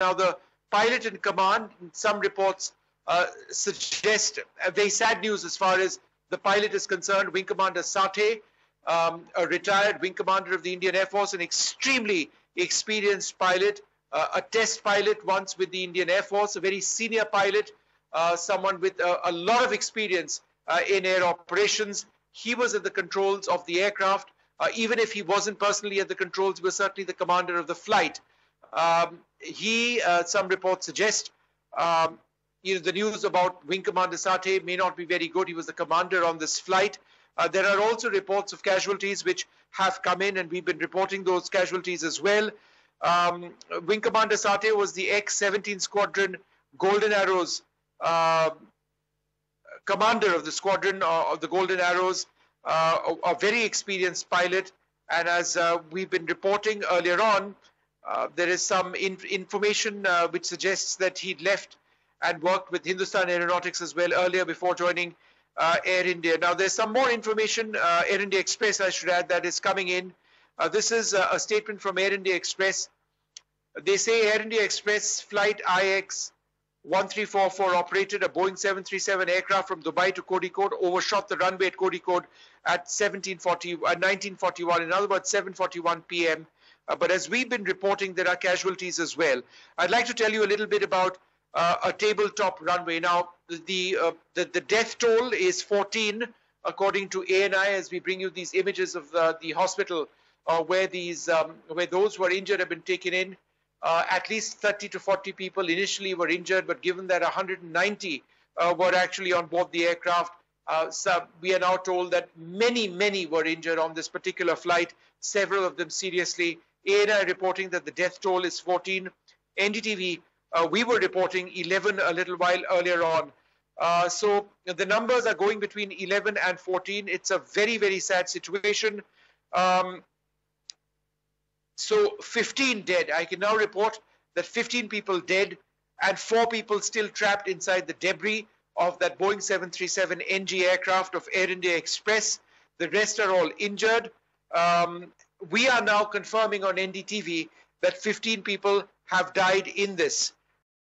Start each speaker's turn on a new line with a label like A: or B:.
A: Now, the pilot in command, some reports uh, suggest uh, very sad news as far as the pilot is concerned. Wing Commander Sathe, um, a retired wing commander of the Indian Air Force, an extremely experienced pilot, uh, a test pilot once with the Indian Air Force, a very senior pilot, uh, someone with a, a, lot of experience uh, in air operations. He was at the controls of the aircraft. Uh, even if he wasn't personally at the controls, he was certainly the commander of the flight. Um, he, uh, some reports suggest, um, you know, the news about Wing Commander Sathe may not be very good. He was the commander on this flight. Uh, there are also reports of casualties which have come in, and we've been reporting those casualties as well. Um, Wing Commander Sathe was the X-17 Squadron Golden Arrows uh, commander of the squadron uh, of the Golden Arrows, uh, a, a, very experienced pilot. And as uh, we've been reporting earlier on, there is some in information uh, which suggests that he'd left and worked with Hindustan Aeronautics as well earlier before joining uh, Air India. Now, there's some more information, uh, Air India Express, I should add, that is coming in. Uh, this is a statement from Air India Express. They say Air India Express flight IX 1344 operated a Boeing 737 aircraft from Dubai to Kozhikode, overshot the runway at Kozhikode at 1740, 1941, in other words, 7:41 p.m. Uh, but as we've been reporting, there are casualties as well. I'd like to tell you a little bit about uh, a tabletop runway. Now, the, uh, the, the death toll is 14, according to ANI, as we bring you these images of the, the hospital uh, where these um, where those who are injured have been taken in. Uh, at least 30 to 40 people initially were injured, but given that 190 uh, were actually on board the aircraft, so we are now told that many, many were injured on this particular flight, several of them seriously. ANI reporting that the death toll is 14. NDTV, uh, we were reporting 11 a little while earlier on. Uh, so the numbers are going between 11 and 14. It's a very, very sad situation. Um, so 15 dead. I can now report that 15 people dead and four people still trapped inside the debris of that Boeing 737 NG aircraft of Air India Express. The rest are all injured. Um, we are now confirming on NDTV that 15 people have died in this.